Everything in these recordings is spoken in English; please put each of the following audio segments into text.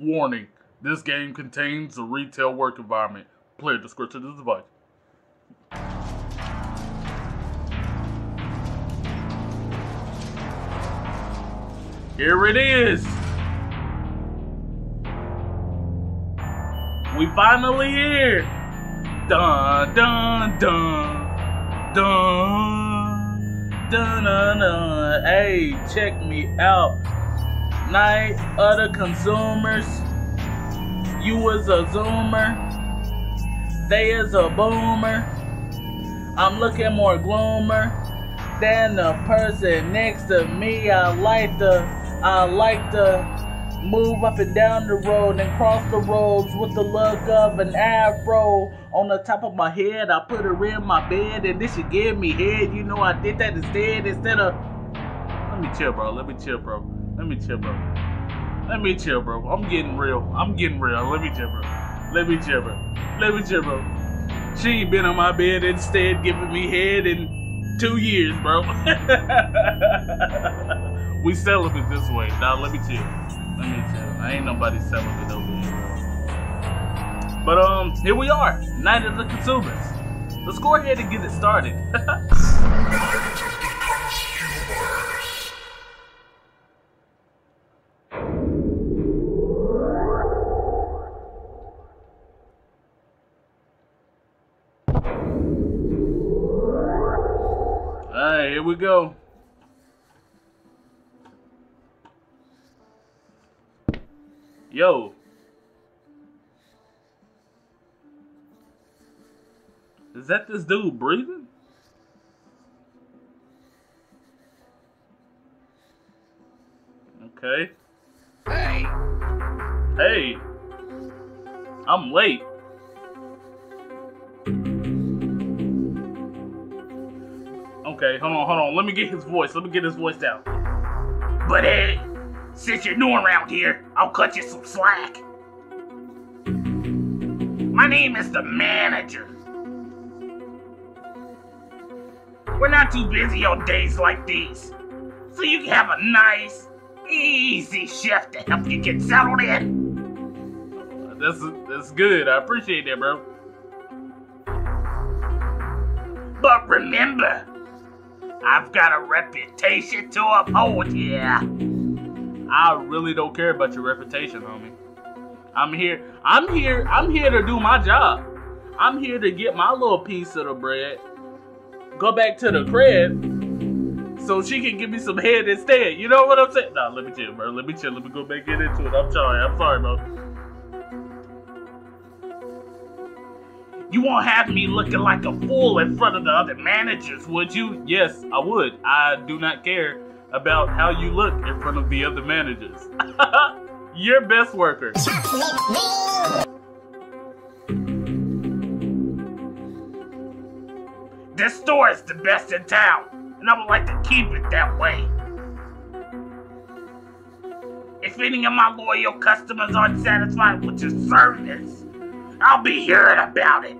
Warning, this game contains a retail work environment. Player discretion is advised. Here it is. We finally here. Dun dun dun dun dun dun dun. Hey, check me out. Night of the consumers. You was a zoomer. They is a boomer. I'm looking more gloomer than the person next to me. I like to, I like to move up and down the road and cross the roads with the look of an afro on the top of my head. I put her in my bed and this should give me head. You know I did that instead instead of. Let me chill, bro. Let me chill, bro. Let me chill, bro. Let me chill, bro. I'm getting real. I'm getting real. Let me chill, bro. Let me chill, bro. Let me chill, bro. She ain't been on my bed instead giving me head in two years, bro. we celibate this way. Now let me chill. Let me chill. I ain't nobody celibate over here, bro. But um, here we are. Night of the consumers. Let's go ahead and get it started. we go. Yo. Is that this dude breathing? Okay. Hey, Hey. I'm late. Okay, hold on, hold on. Let me get his voice. Let me get his voice down. but hey, since you're new around here, I'll cut you some slack. My name is the manager. We're not too busy on days like these, so you can have a nice, easy chef to help you get settled in. That's that's good. I appreciate that, bro. But remember, I've got a reputation to uphold, yeah. I really don't care about your reputation, homie. I'm here. I'm here. I'm here to do my job. I'm here to get my little piece of the bread. Go back to the crib so she can give me some head instead. You know what I'm saying? Nah, let me chill, bro. Let me chill. Let me go back get into it. I'm sorry. I'm sorry, bro. You won't have me looking like a fool in front of the other managers, would you? Yes, I would. I do not care about how you look in front of the other managers. Your best worker. This store is the best in town, and I would like to keep it that way. If any of my loyal customers aren't satisfied with your service, I'll be hearing about it.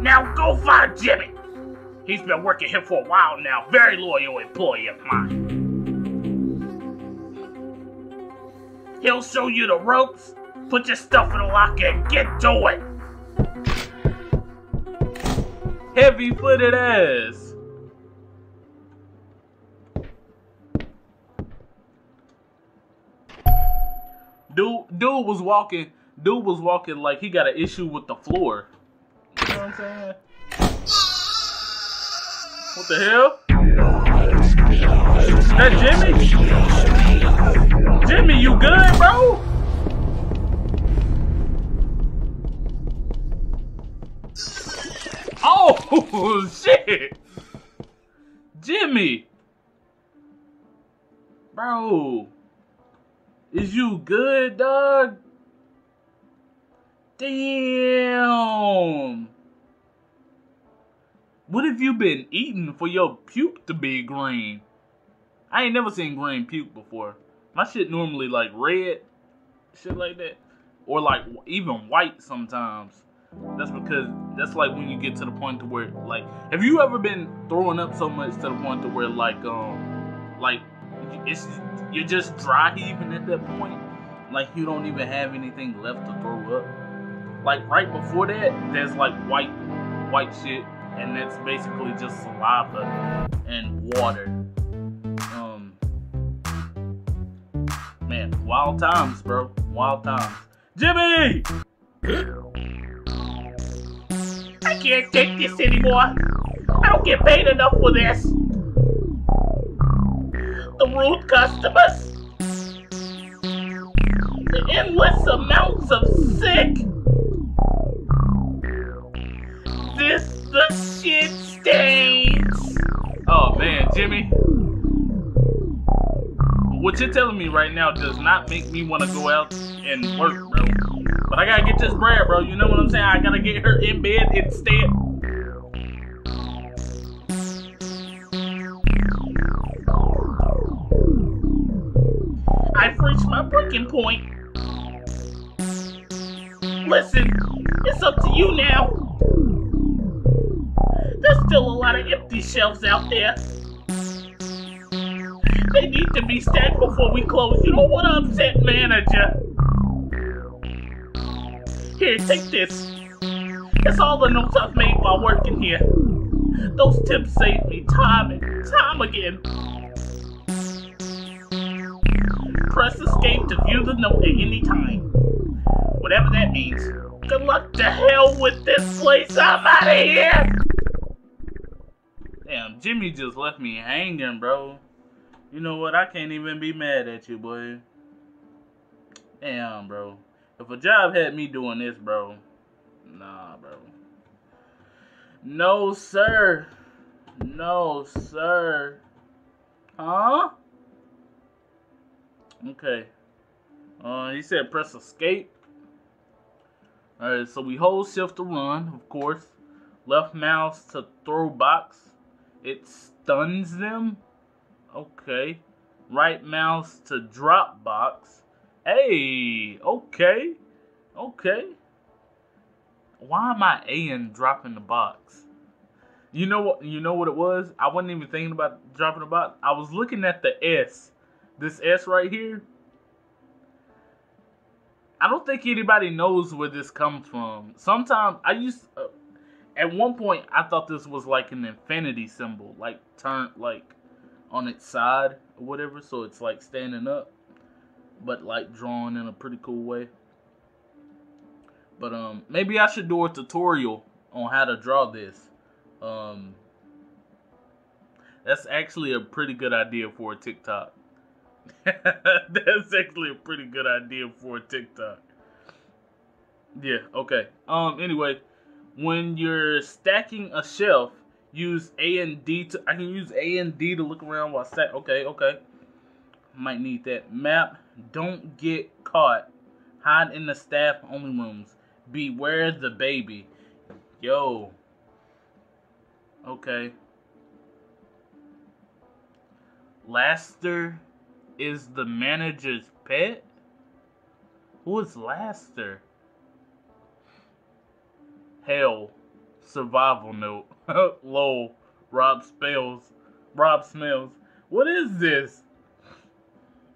Now go find Jimmy. He's been working here for a while now, very loyal employee of mine. He'll show you the ropes, put your stuff in the locker, and get to it. Heavy footed ass. Dude, was walking. Dude was walking like he got an issue with the floor. You know what I'm saying? What the hell? Is that Jimmy? Jimmy, you good, bro? Oh shit! Jimmy! Bro. Is you good, dog? Damn. What have you been eating for your puke to be green? I ain't never seen green puke before. My shit normally like red, shit like that, or like even white sometimes. That's because that's like when you get to the point to where like have you ever been throwing up so much to the point to where like um like it's you're just dry heaving at that point. Like you don't even have anything left to throw up. Like right before that, there's like white white shit, and that's basically just saliva and water. Um, man, wild times, bro. Wild times. Jimmy! I can't take this anymore. I don't get paid enough for this. The rude customers. The endless amounts of sick. This the shit stains. Oh man, Jimmy. What you're telling me right now does not make me want to go out and work, bro. But I gotta get this bread, bro. You know what I'm saying? I gotta get her in bed instead. Breaking point. Listen, it's up to you now. There's still a lot of empty shelves out there. They need to be stacked before we close. You don't want to upset manager. Here, take this. It's all the notes I've made while working here. Those tips saved me time and time again. Press escape to view the note at any time. Whatever that means. Good luck to hell with this place. I'm out of here. Damn, Jimmy just left me hanging, bro. You know what? I can't even be mad at you, boy. Damn, bro. If a job had me doing this, bro. Nah, bro. No, sir. No, sir. Huh? Okay. Uh, he said press escape. Alright, so we hold shift to run, of course. Left mouse to throw box. It stuns them. Okay. Right mouse to drop box. Hey, okay. Okay. Why am I A and dropping the box? You know what you know what it was? I wasn't even thinking about dropping the box. I was looking at the S. This S right here. I don't think anybody knows where this comes from. Sometimes I used uh, at one point I thought this was like an infinity symbol, like turned like on its side or whatever, so it's like standing up, but like drawn in a pretty cool way. But um, maybe I should do a tutorial on how to draw this. Um, that's actually a pretty good idea for a TikTok. that's actually a pretty good idea for a TikTok. Yeah, okay. Um, anyway, when you're stacking a shelf, use A and D to I can use A and D to look around while stack okay, okay. Might need that. Map, don't get caught. Hide in the staff only rooms. Beware the baby. Yo. Okay. Laster is the manager's pet? Who is Laster? Hell. Survival note. Lol. Rob spells. Rob smells. What is this?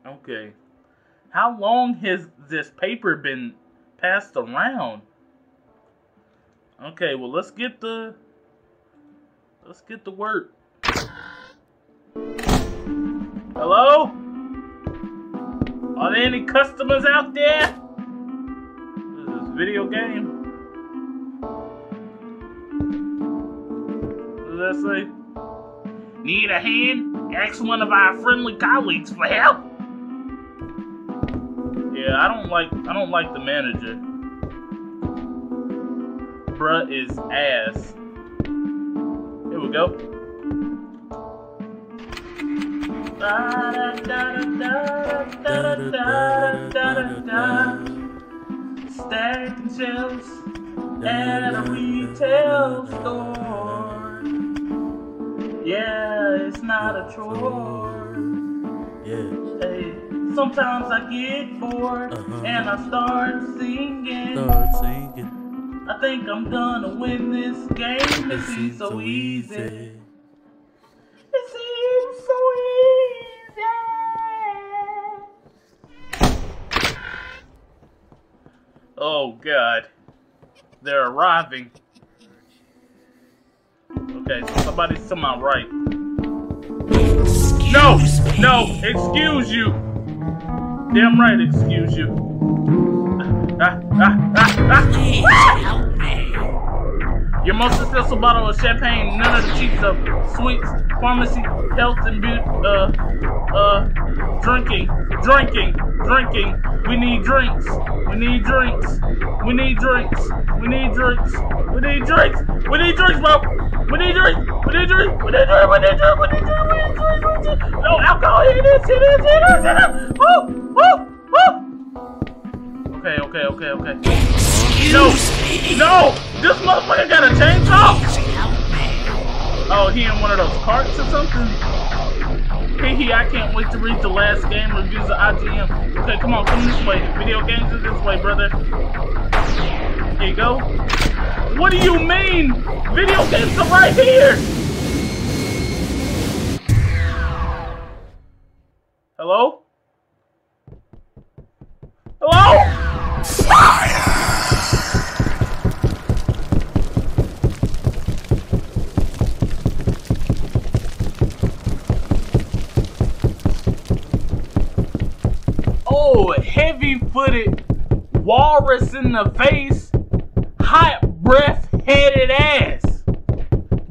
Okay. How long has this paper been passed around? Okay, well let's get the let's get the work. Hello? Are there any customers out there? What is this video game? What does that say? Need a hand? Ask one of our friendly colleagues for help. Yeah, I don't like I don't like the manager. Bruh is ass. Here we go. Stacking shelves at a retail store. Yeah, it's not a chore. Yeah. Hey, sometimes I get bored Uh-huh. and I start singing. Start singing. I think I'm gonna win this game. It It seems so easy. easy. It seems so easy. Oh god. They're arriving. Okay, so somebody's to my right. No! No! Excuse you! Damn right, excuse you. Ah, ah, ah. Your most successful bottle of champagne, none of the cheap of Sweets, pharmacy, health and beauty, uh, uh, drinking, drinking, drinking. We need drinks. We need drinks. We need drinks. We need drinks. We need drinks. We need drinks, bro. We need drinks. We need drinks. We need drinks. We need drinks. We need drinks. We need drinks. No alcohol. It is. It is. It is. It is. Woo! Woo! Woo! Okay, okay, okay, okay. No! No! This motherfucker got a chainsaw! Oh, he in one of those carts or something? Hee, I can't wait to read the last game reviews of IGN. Okay, come on, come this way. Video games is this way, brother. Here you go. What do you mean? Video games are right here! Hello? Hello? Oh, heavy-footed walrus in the face, hot breath headed ass.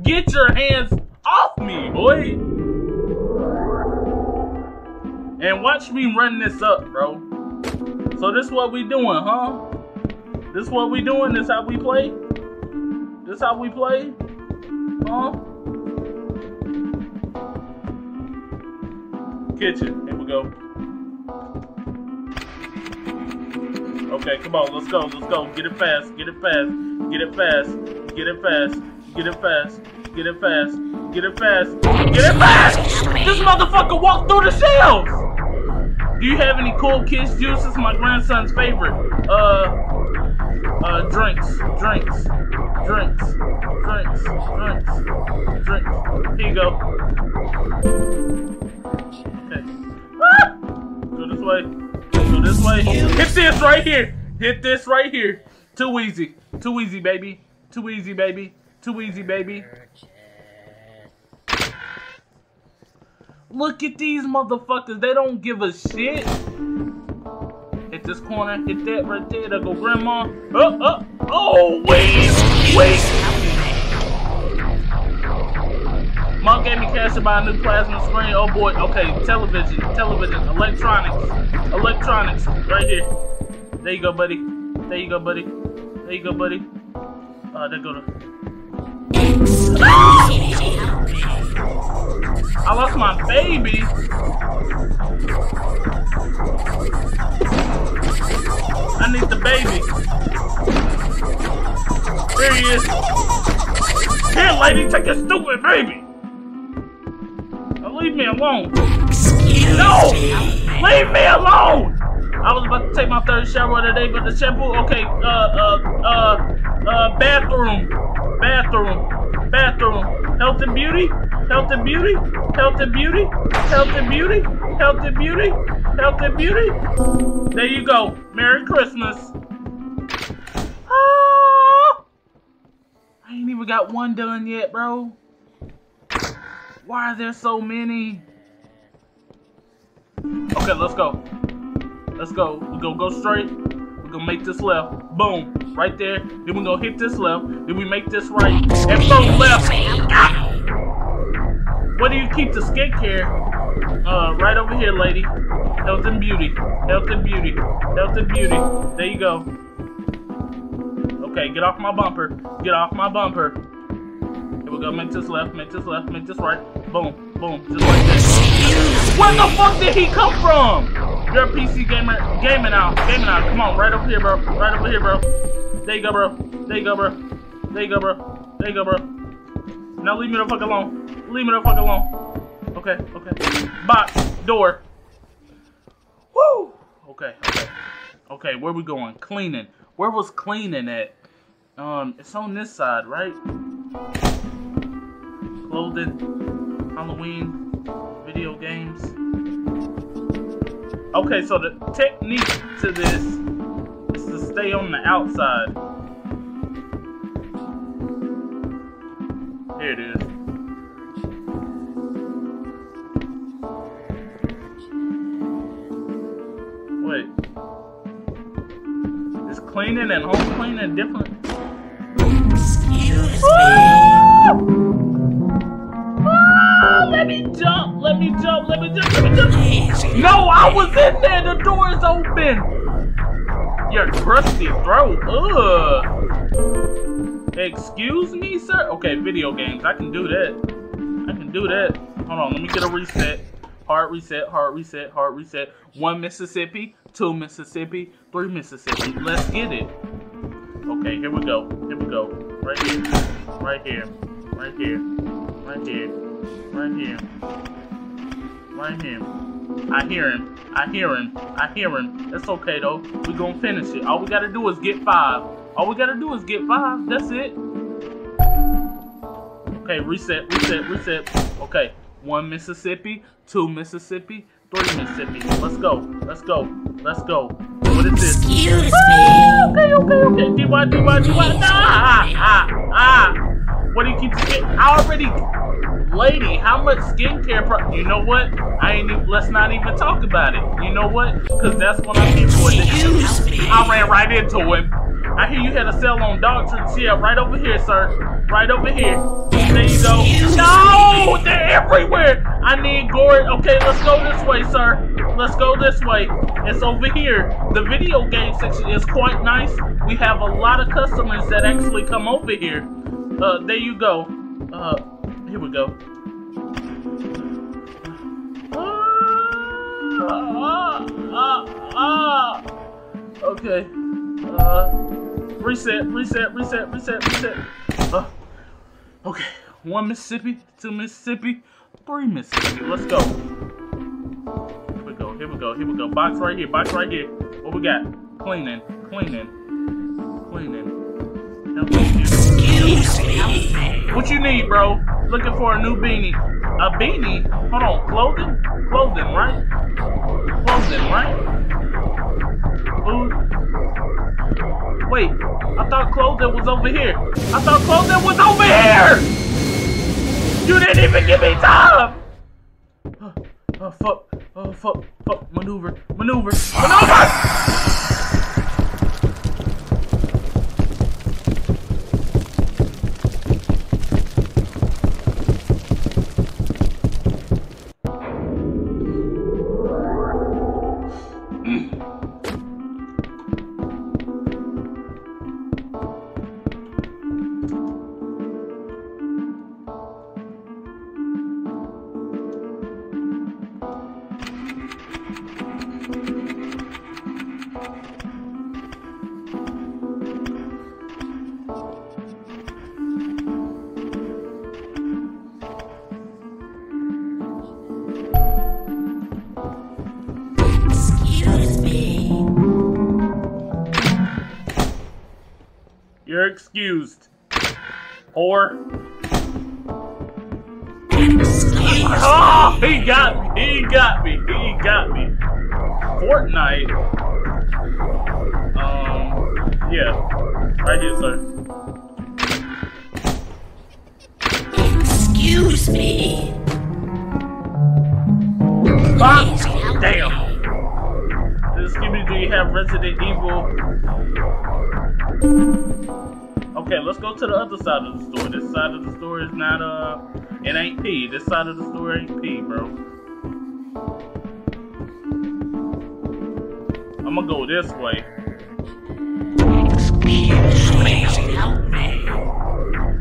Get your hands off me, boy. And watch me run this up, bro. So this what we doing, huh? This what we doing? This how we play? This how we play? Huh? Kitchen. Here we go. Okay, come on, let's go, let's go. Get it fast, get it fast, get it fast, get it fast, get it fast, get it fast, get it fast, get it fast! This motherfucker walked through the shelves! Do you have any cool kids juices? My grandson's favorite. Uh, uh, drinks, drinks, drinks, drinks, drinks, drinks. Here you go. Okay. Ah! Go this way. This way. Hit this right here. Hit this right here. Too easy. Too easy, baby. Too easy, baby. Too easy, baby. Look at these motherfuckers. They don't give a shit. Hit this corner. Hit that right there. There go grandma. Oh, oh, oh, wait, wait. Mom gave me cash to buy a new plasma screen. Oh boy. Okay, television, television, electronics, electronics. Right here. There you go, buddy. There you go, buddy. There you go, buddy. Uh, there go the. I lost my baby. I need the baby. There he is. Here, lady, take your stupid baby. Leave me alone. No! Leave me alone! I was about to take my third shower of the day, but the shampoo, okay, uh, uh, uh, uh, bathroom, bathroom, bathroom, health and beauty, health and beauty, health and beauty, health and beauty, health and beauty, health and beauty. There you go. Merry Christmas. Ah, I ain't even got one done yet, bro. Why are there so many? Okay, let's go. Let's go. We're gonna go straight. We're gonna make this left. Boom. Right there. Then we're gonna hit this left. Then we make this right. And boom, left. Where do you keep the skincare? Uh, right over here, lady. Health and beauty. Health and beauty. Health and beauty. There you go. Okay, get off my bumper. Get off my bumper. Here we go. Make left. Make left. Make right. Boom. Boom. Just like this. Where the fuck did he come from? You're a PC gamer. Gaming out. Gaming out. Come on. Right over here, bro. Right over here, bro. There you go, bro. There you go, bro. There you go, bro. There you go, bro. Now leave me the fuck alone. Leave me the fuck alone. Okay, okay. Box. Door. Woo! Okay, okay. Okay, where we going? Cleaning. Where was cleaning at? Um, it's on this side, right? Clothing, Halloween, video games. Okay, so the technique to this is to stay on the outside. Here it is. Wait. Is cleaning and home cleaning different? Excuse Ah, let me jump! Let me jump! Let me jump! Let me jump! No, I was in there. The door is open. Your crusty throat. Ugh. Excuse me, sir. Okay, video games. I can do that. I can do that. Hold on. Let me get a reset. Hard reset. Hard reset. Hard reset. One Mississippi. Two Mississippi. Three Mississippi. Let's get it. Okay, here we go. Here we go. Right here. Right here. Right here. Right here. Right here. Right here. I hear him. I hear him. I hear him. It's okay though. We gonna finish it. All we gotta do is get five. All we gotta do is get five. That's it. Okay, reset, reset, reset. Okay, one Mississippi, two Mississippi, three Mississippi. Let's go. Let's go. Let's go. What is this? Excuse me. Okay, okay, okay. DY, DY, DY. Ah, ah, ah. What do you keep saying? I already. Lady, how much skincare pro- You know what? I ain't even, let's not even talk about it. You know what? Because that's for. Excuse me. I ran right into him. I hear you had a sale on dog treats. Yeah, right over here, sir. Right over here. There you go. No! They're everywhere! I need gourd. Okay, let's go this way, sir. Let's go this way. It's over here. The video game section is quite nice. We have a lot of customers that actually come over here. Uh, there you go. Uh, here we go. Ah, ah, ah. Okay. Uh, reset, reset, reset, reset, reset. Uh, okay. One Mississippi, two Mississippi, three Mississippi. Let's go. Here we go, here we go, here we go. Box right here, box right here. What we got? Cleaning, cleaning, cleaning. Help me What you need, bro? Looking for a new beanie. A beanie? Hold on, clothing? Clothing, right? Clothing, right? Food? Wait, I thought clothing was over here. I thought clothing was over here! You didn't even give me time! Oh, oh fuck. Oh, fuck. Fuck. Maneuver. Maneuver. Maneuver! Excused. Excuse Oh, he got me. He got me. He got me. Fortnite. Um, yeah. Right here, sir. Excuse me. Ah, damn. Excuse me, do you have Resident Evil? Okay, let's go to the other side of the store. This side of the store is not, uh, it ain't P. This side of the store ain't P, bro. I'm gonna go this way.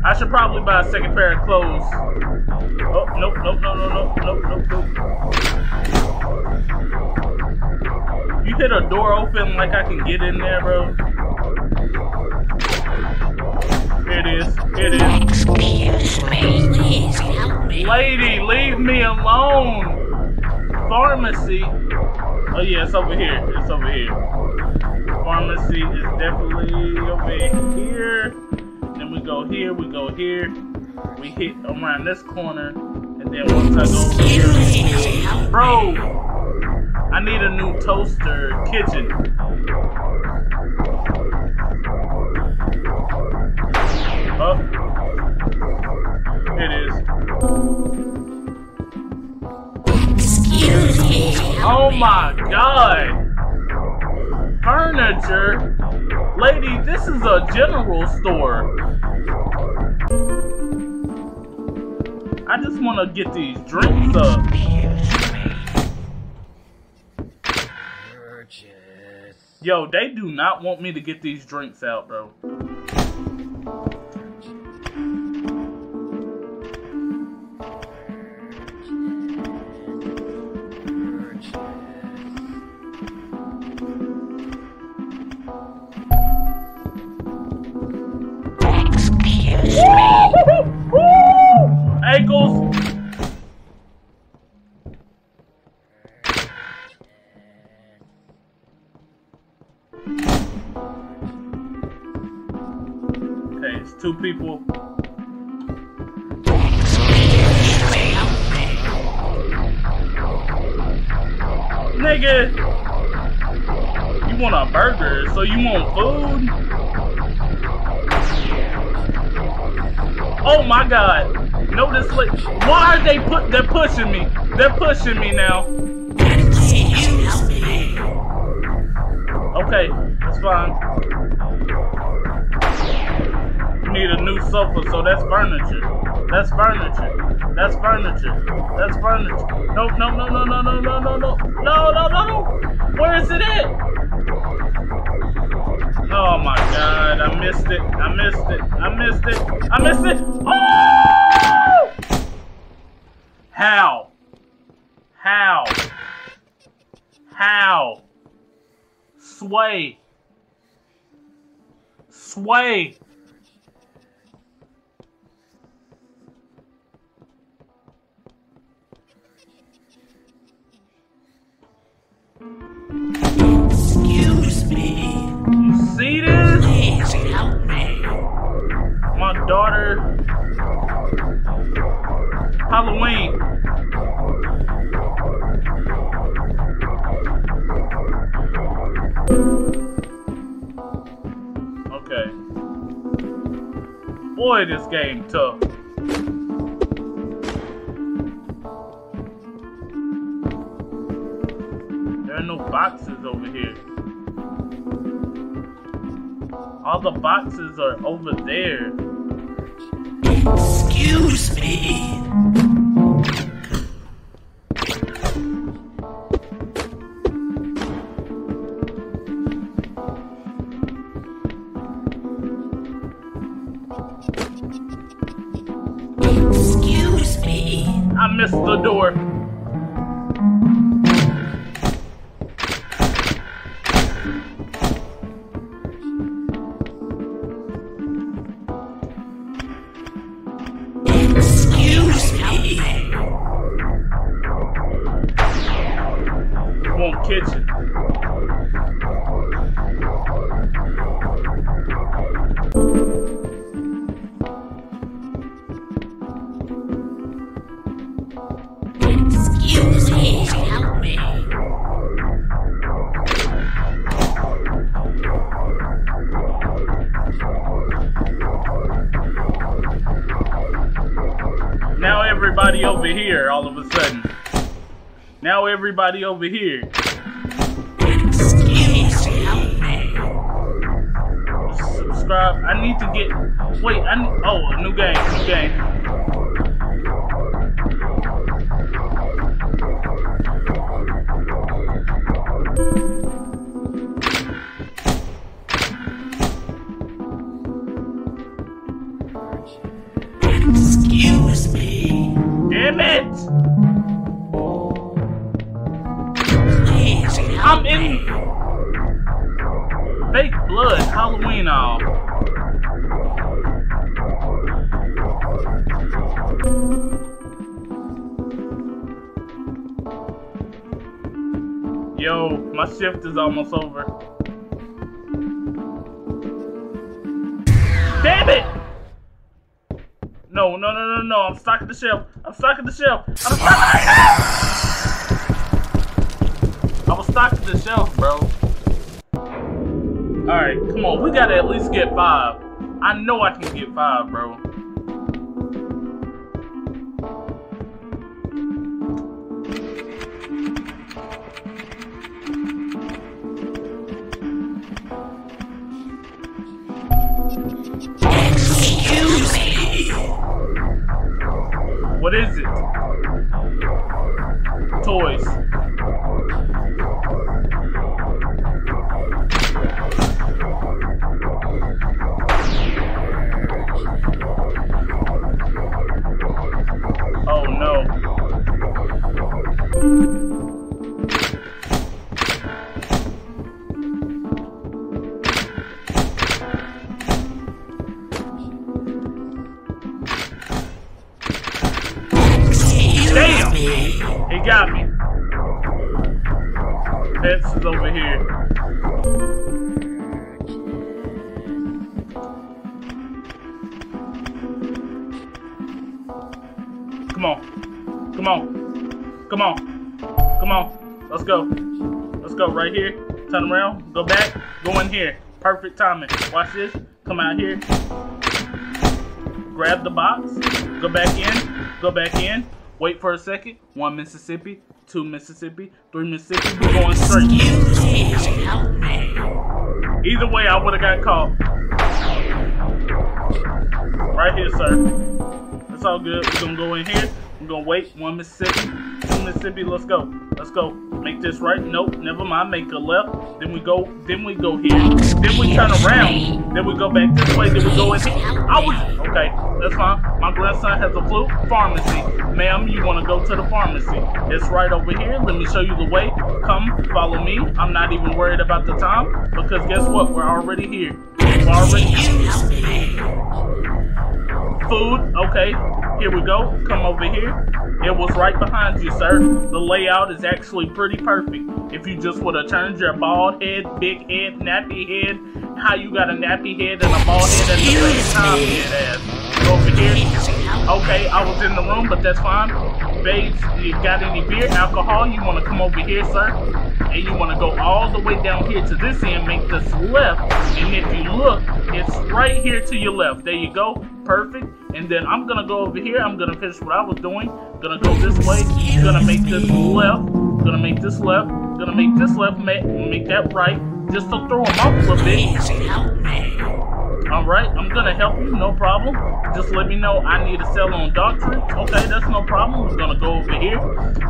I should probably buy a second pair of clothes. Oh, nope, nope, no, no, no, nope, nope, nope. You hit a door open like I can get in there, bro. It is. It is. Excuse me. Please help me. Lady, leave me alone. Pharmacy. Oh yeah, it's over here. It's over here. Pharmacy is definitely over here. Then we go here. We go here. We hit around this corner, and then once I go here, Excuse me. Help me. bro, I need a new toaster kitchen. It is. Excuse me. Oh my god. Furniture. Lady, this is a general store. I just want to get these drinks up. Yo, they do not want me to get these drinks out, bro. People. Nigga, you want a burger, so you want food? Oh my god. No, this li- Why are they put? They're pushing me. They're pushing me now. Okay, that's fine. Need a new sofa, so that's furniture. That's furniture. That's furniture. That's furniture. No, no, no, no, no, no, no, no, no, no, no, no, no. Where is it at? Oh my god, I missed it. I missed it. I missed it. I missed it. Oh! How? How? How? Sway. Sway. Excuse me. You see this? Please help me. My daughter. Halloween. Okay. Boy, this game tough. All the boxes are over there. Excuse me. Now everybody over here. Subscribe. I need to get. Wait, I need. Oh, a new game. New game. Shift is almost over. Damn it! No, no, no, no, no. I'm stocking the shelf. I'm stocking the shelf. I'm stocking I was stocking the shelf, bro. Alright, come on. We gotta at least get five. I know I can get five, bro. Is it? Come on. Come on. Come on. Come on. Let's go. Let's go right here. Turn around. Go back. Go in here. Perfect timing. Watch this. Come out here. Grab the box. Go back in. Go back in. Wait for a second. One Mississippi. Two Mississippi. Three Mississippi. We're going straight. Either way, I would have got caught. Right here, sir. It's all good. We're gonna go in here. We're gonna wait. One Mississippi, two Mississippi. Let's go. Let's go. Make this right. Nope. Never mind. Make a left. Then we go. Then we go here. Then we turn around. Then we go back this way. Then we go in here. I was okay. That's fine. My grandson has a flu. Pharmacy, ma'am. You want to go to the pharmacy? It's right over here. Let me show you the way. Come, follow me. I'm not even worried about the time because guess what? We're already here. We're already here food. Okay, here we go. Come over here. It was right behind you, sir. The layout is actually pretty perfect. If you just would have turned your bald head, big head, nappy head, how you got a nappy head and a bald head at the same time, head ass. Over here. Okay, I was in the room, but that's fine. Babes, you got any beer, alcohol? You want to come over here, sir? And you want to go all the way down here to this end, make this left. And if you look, it's right here to your left. There you go. Perfect. And then I'm to go over here. I'm to finish what I was doing. To go this way. To make this left. To make this left. To make this left. Make, make that right. Just to throw them off a little bit. Alright, I'm gonna help you, no problem. Just let me know I need a cell on doctrine. Okay, that's no problem. We're gonna go over here.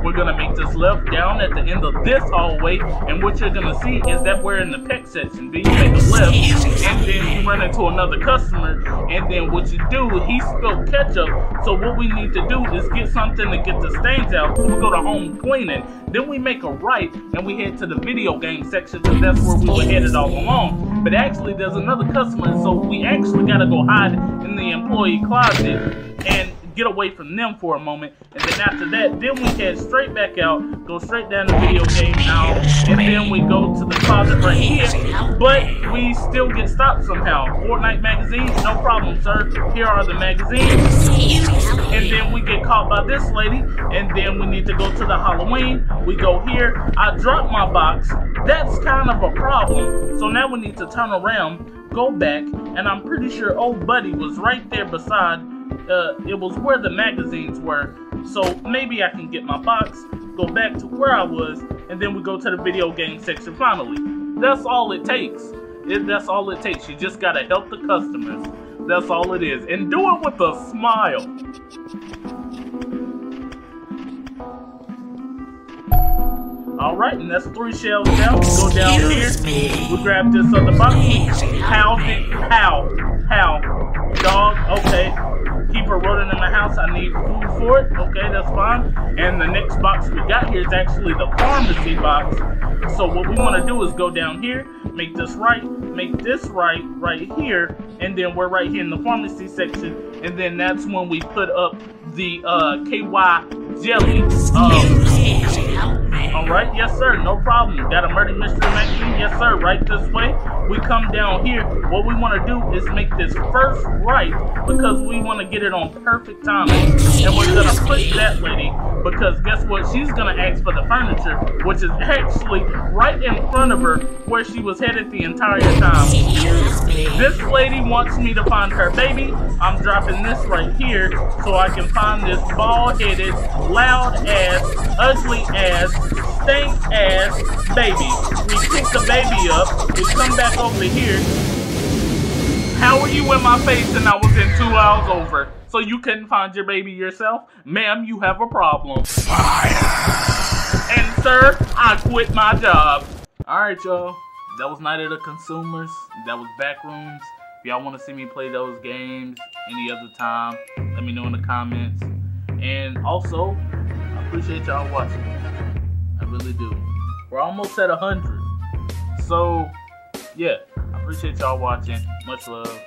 We're gonna make this left down at the end of this hallway. And what you're gonna see is that we're in the pet section. Then you make a left, and then you run into another customer. And then what you do, he spilled ketchup. So what we need to do is get something to get the stains out. So we go to home cleaning. Then we make a right, and we head to the video game section because that's where we were headed all along. But actually, there's another customer, so we actually gotta go hide in the employee closet. And get away from them for a moment. And then after that, then we head straight back out, go straight down the video game now, and then we go to the closet right here. But we still get stopped somehow. Fortnite magazines, no problem, sir. Here are the magazines. And then we get caught by this lady, and then we need to go to the Halloween. We go here. I drop my box. That's kind of a problem. So now we need to turn around, go back, and I'm pretty sure old buddy was right there beside. Uh, it was where the magazines were. So maybe I can get my box, go back to where I was, and then we go to the video game section finally. That's all it takes. It, that's all it takes. You just gotta help the customers. That's all it is. And do it with a smile. Alright, and that's three shelves down. We go down here. We grab this other box. How did how? How? Dog, okay. Keep a rodent in the house. I need food for it. Okay, that's fine. And the next box we got here is actually the pharmacy box. So what we want to do is go down here, make this right, make this right, right here, and then we're right here in the pharmacy section. And then that's when we put up the uh, KY jelly. Um, all right, yes, sir, no problem. Got a murder mystery magazine? Yes, sir, right this way. We come down here. What we want to do is make this first right because we want to get it on perfect timing. And we're going to push that lady because guess what? She's going to ask for the furniture, which is actually right in front of her where she was headed the entire time. This lady wants me to find her baby. I'm dropping this right here so I can find this bald-headed, loud-ass, ugly-ass, stank ass baby. We pick the baby up, we come back over here. How are you in my face and I was in two hours over? So you couldn't find your baby yourself? Ma'am, you have a problem. Fire! And sir, I quit my job. Alright, y'all. That was Night of the Consumers. That was Backrooms. If y'all want to see me play those games any other time, let me know in the comments. And also, I appreciate y'all watching. Really do. We're almost at 100. So, yeah, I appreciate y'all watching. Much love.